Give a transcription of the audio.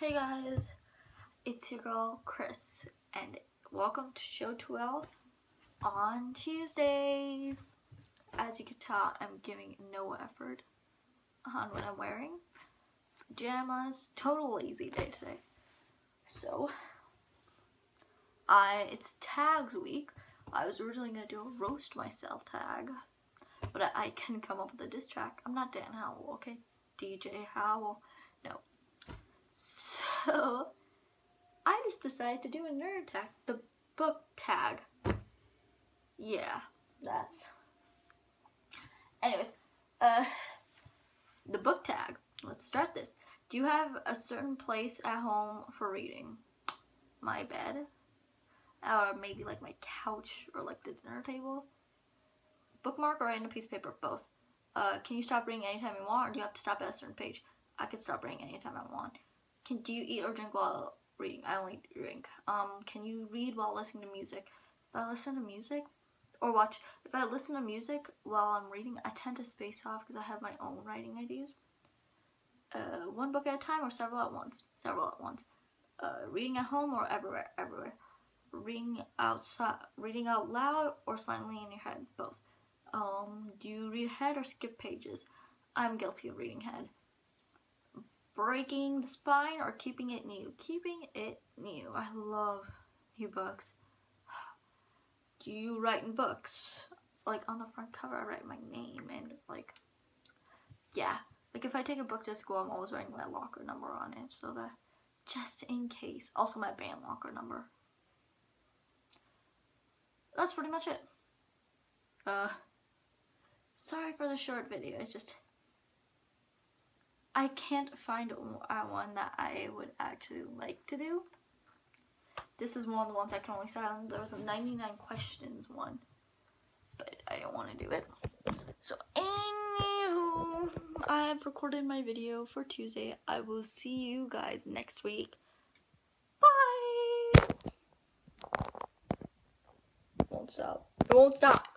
Hey guys, it's your girl Chris, and welcome to Show 12 on Tuesdays. As you can tell, I'm giving no effort on what I'm wearing. Pajamas, total lazy day today. So, I it's tags week. I was originally gonna do a roast myself tag, but I, I can come up with a diss track. I'm not Dan Howell, okay? DJ Howell. No, so I just decided to do a nerd tag, the book tag. Yeah, that's. Anyways, uh, the book tag. Let's start this. Do you have a certain place at home for reading? My bed, or maybe like my couch or like the dinner table. Bookmark or in a piece of paper, both. Uh, can you stop reading anytime you want, or do you have to stop at a certain page? I can stop reading anytime I want. Can do you eat or drink while reading? I only drink. Um, can you read while listening to music? If I listen to music or watch, if I listen to music while I'm reading, I tend to space off because I have my own writing ideas. Uh, one book at a time or several at once? Several at once. Uh, reading at home or everywhere? Everywhere. Reading outside, reading out loud or silently in your head? Both. Um, do you read ahead or skip pages? I'm guilty of reading ahead breaking the spine or keeping it new? Keeping it new. I love new books. Do you write in books? Like on the front cover, I write my name and like, yeah. Like if I take a book to school, I'm always writing my locker number on it so that just in case. Also my band locker number. That's pretty much it. Uh, sorry for the short video. It's just I can't find one that I would actually like to do. This is one of the ones I can only silence. There was a 99 questions one, but I didn't want to do it. So anywho, I've recorded my video for Tuesday. I will see you guys next week. Bye! Won't stop. It won't stop.